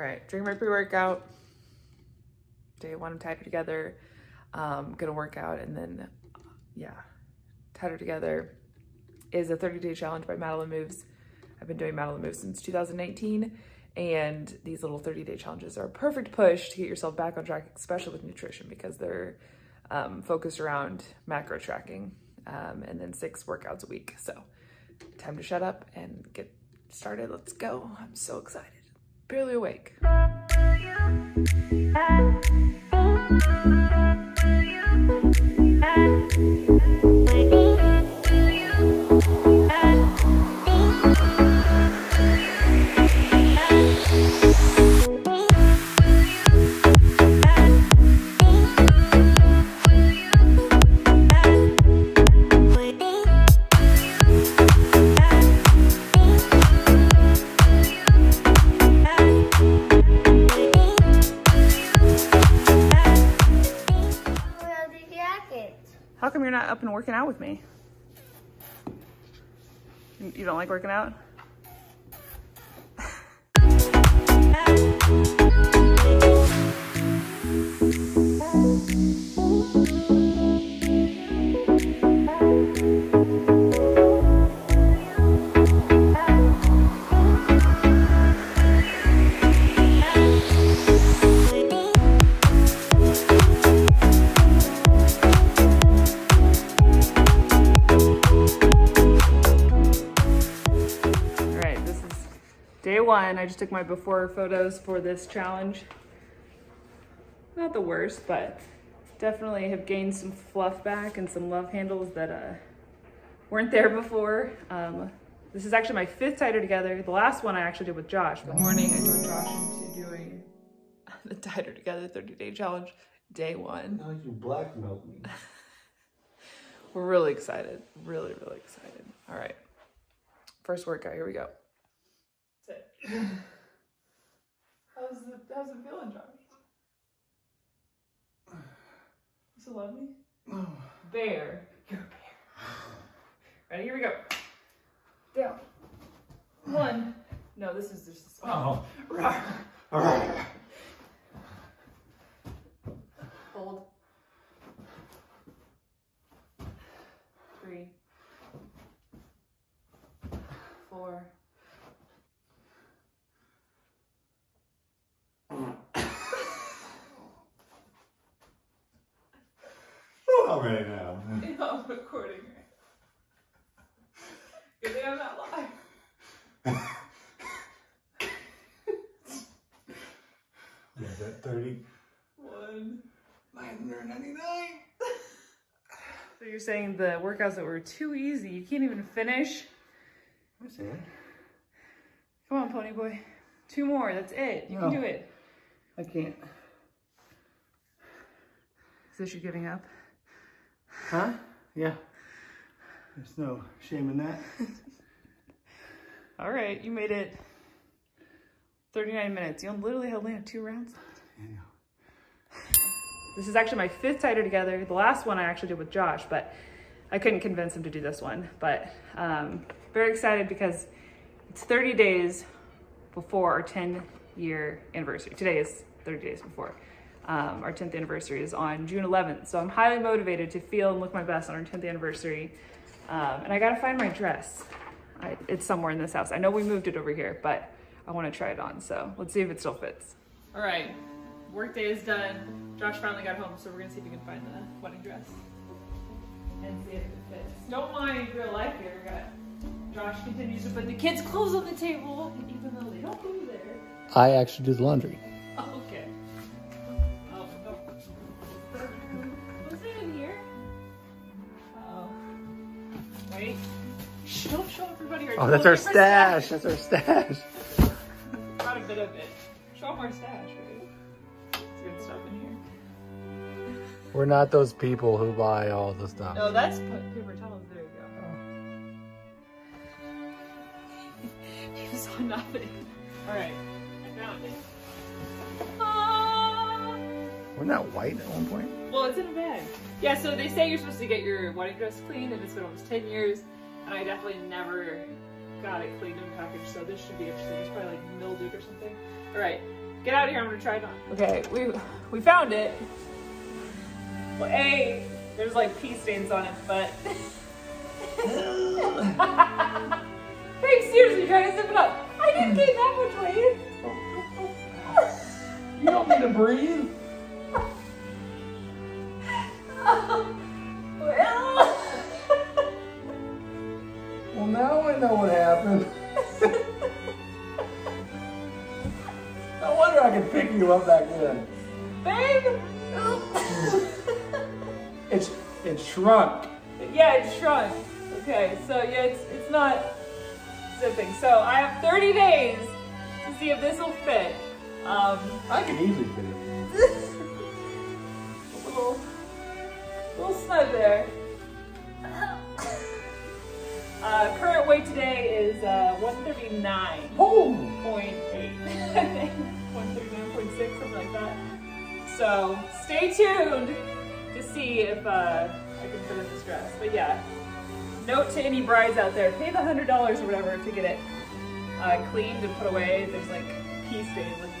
right, drinking my pre-workout. Day one, I'm tighter together. Um, gonna work out and then, yeah, tighter together is a 30 day challenge by Madeline Moves. I've been doing Madeline Moves since 2019 and these little 30 day challenges are a perfect push to get yourself back on track, especially with nutrition because they're um, focused around macro tracking um, and then six workouts a week. So time to shut up and get started. Let's go. I'm so excited. Barely awake. How come you're not up and working out with me? You don't like working out? I just took my before photos for this challenge. Not the worst, but definitely have gained some fluff back and some love handles that uh, weren't there before. Um, this is actually my fifth tighter together. The last one I actually did with Josh. Good morning, I joined Josh into doing the tighter together 30 day challenge, day one. Now you blackmailed me. We're really excited. Really, really excited. All right. First workout. Here we go. How's it, how's it feeling, Johnny? You still love me? Oh. Bear. You're a bear. Ready? Here we go. Down. One. No, this is just. Oh. oh. Rawr. Alright. Hold. Alright now. I'm recording right Good thing I'm not live. Yeah, that 30. One. 999. So you're saying the workouts that were too easy, you can't even finish? What's that? Come on, pony boy. Two more, that's it. You can do it. I can't. Is this you giving up? Huh? Yeah. There's no shame in that. All right, you made it 39 minutes. You literally only have two rounds left. Yeah. This is actually my fifth tighter together. The last one I actually did with Josh, but I couldn't convince him to do this one. But um, very excited because it's 30 days before our 10 year anniversary. Today is 30 days before. Um, our 10th anniversary is on June 11th. So I'm highly motivated to feel and look my best on our 10th anniversary. Um, and I gotta find my dress. I, it's somewhere in this house. I know we moved it over here, but I wanna try it on. So let's see if it still fits. All right, work day is done. Josh finally got home, so we're gonna see if we can find the wedding dress and see if it fits. Don't mind real life here. We got Josh continues to put the kids' clothes on the table, even though they don't go there. I actually do the laundry. Don't show everybody our Oh, that's our different stash. That's our stash. Got a bit of it. Show them our stash, right? It's good stuff in here. We're not those people who buy all the stuff. No, that's paper towels. There you go. you saw nothing. All right, I found it. Ah! Wasn't that white at one point? Well, it's in a bag. Yeah, so they say you're supposed to get your wedding dress cleaned, and it's been almost 10 years, and I definitely never got it cleaned and packaged, so this should be interesting. It's probably like mildewed or something. All right, Get out of here, I'm gonna try it on. Okay, we we found it. Well, A, there's like pee stains on it, but Hey, seriously, try to zip it up. I didn't gain that much weight. You don't need to breathe. I know what happened. no wonder I could pick you up back then. babe. It's it shrunk. yeah, it shrunk. Okay, so yeah, it's it's not zipping. So I have 30 days to see if this will fit. Um, I can easily fit it. a little, little snug there. Uh, current weight today is uh, 139.8. Oh, I think 139.6, something like that. So stay tuned to see if uh, I can fit in this dress. But yeah, note to any brides out there: pay the hundred dollars or whatever to get it uh, cleaned and put away. There's like pee stains,